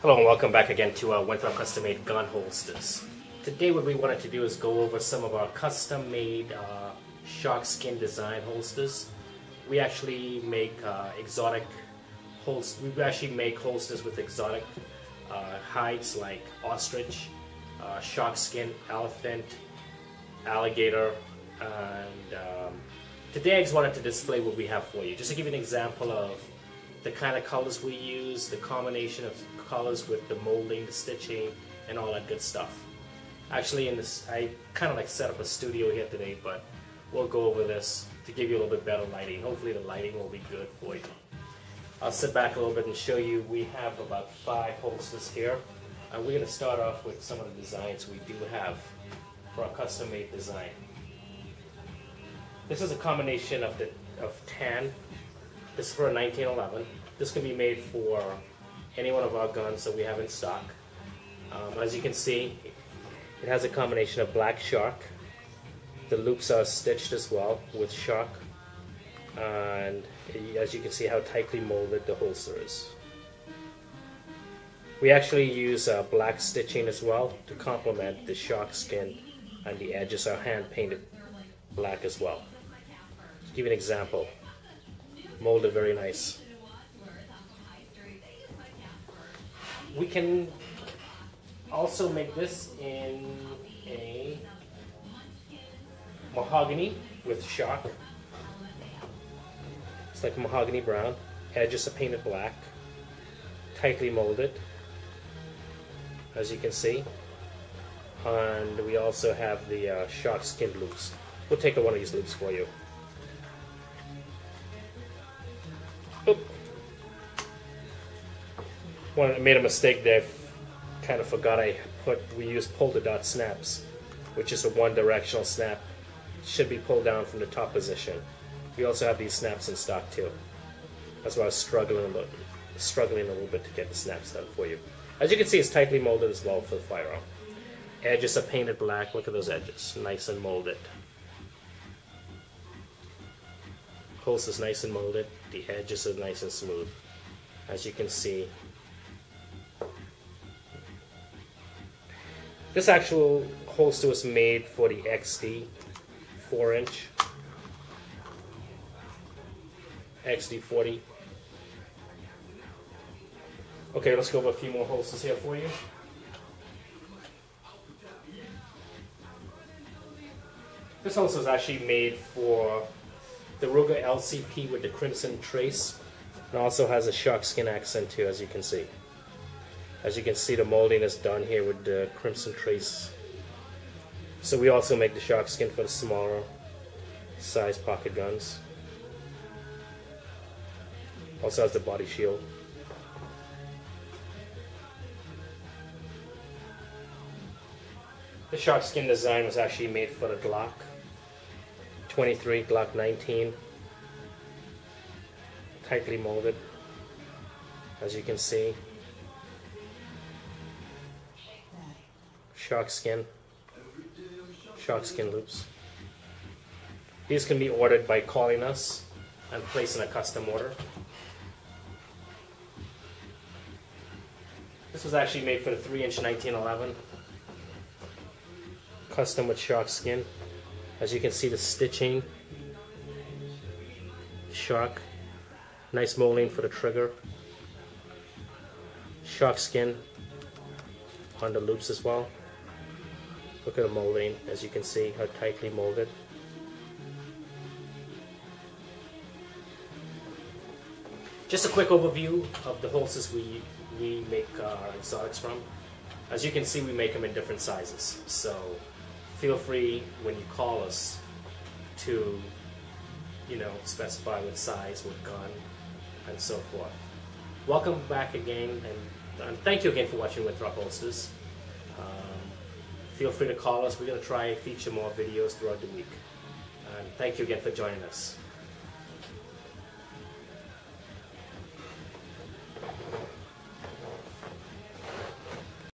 Hello and welcome back again to our Winthrop Custom Made Gun Holsters. Today what we wanted to do is go over some of our custom made uh, shark skin design holsters. We actually make uh, exotic holsters, we actually make holsters with exotic uh, hides like ostrich, uh, shark skin, elephant, alligator, and um, today I just wanted to display what we have for you. Just to give you an example of the kind of colors we use, the combination of colors with the molding, the stitching, and all that good stuff. Actually, in this, I kind of like set up a studio here today, but we'll go over this to give you a little bit better lighting. Hopefully the lighting will be good for you. I'll sit back a little bit and show you. We have about five holsters here. And we're going to start off with some of the designs we do have for our custom-made design. This is a combination of the of tan. This is for a 1911. This can be made for any one of our guns that we have in stock. Um, as you can see, it has a combination of black shark. The loops are stitched as well with shark. And as you can see how tightly molded the holster is. We actually use uh, black stitching as well to complement the shark skin and the edges are hand painted black as well. To give you an example, molded very nice. We can also make this in a mahogany with shark. It's like mahogany brown. Edges are painted black. Tightly molded, as you can see. And we also have the uh, shark skin loops. We'll take one of these loops for you. Oop. One made a mistake there. Kind of forgot I put. We use pull-the-dot snaps, which is a one-directional snap. Should be pulled down from the top position. We also have these snaps in stock too. That's why I was struggling a little, struggling a little bit to get the snaps done for you. As you can see, it's tightly molded as well for the firearm. Edges are painted black. Look at those edges, nice and molded. Pulse is nice and molded. The edges are nice and smooth. As you can see. This actual holster was made for the XD 4 inch. XD40. Okay, let's go over a few more holsters here for you. This holster is actually made for the Ruger LCP with the crimson trace. And also has a shark skin accent too, as you can see. As you can see, the molding is done here with the crimson trace. So we also make the shark skin for the smaller size pocket guns. Also has the body shield. The shark skin design was actually made for the Glock 23, Glock 19. Tightly molded, as you can see. Shark skin, shark skin loops. These can be ordered by calling us and placing a custom order. This was actually made for the 3 inch 1911. Custom with shark skin. As you can see the stitching. Shark. Nice molding for the trigger. Shark skin on the loops as well. Look at the molding as you can see how tightly molded. Just a quick overview of the holsters we, we make our exotics from. As you can see, we make them in different sizes. So feel free when you call us to, you know, specify what size, what gun, and so forth. Welcome back again, and, and thank you again for watching Winthrop Holsters. Um, feel free to call us. We're going to try and feature more videos throughout the week. And thank you again for joining us.